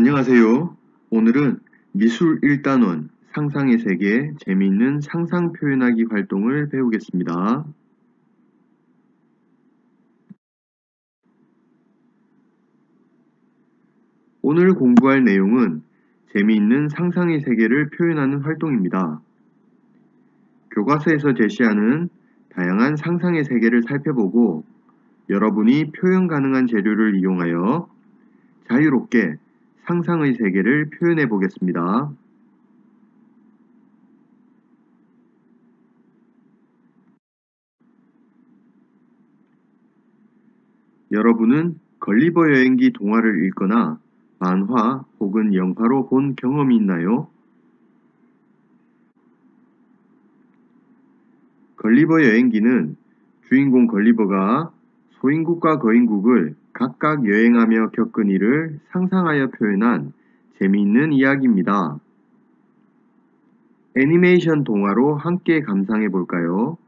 안녕하세요. 오늘은 미술 1단원 상상의 세계 재미있는 상상 표현하기 활동을 배우겠습니다. 오늘 공부할 내용은 재미있는 상상의 세계를 표현하는 활동입니다. 교과서에서 제시하는 다양한 상상의 세계를 살펴보고 여러분이 표현 가능한 재료를 이용하여 자유롭게 상상의 세계를 표현해 보겠습니다. 여러분은 걸리버 여행기 동화를 읽거나 만화 혹은 영화로 본 경험이 있나요? 걸리버 여행기는 주인공 걸리버가 소인국과 거인국을 각각 여행하며 겪은 일을 상상하여 표현한 재미있는 이야기입니다. 애니메이션 동화로 함께 감상해 볼까요?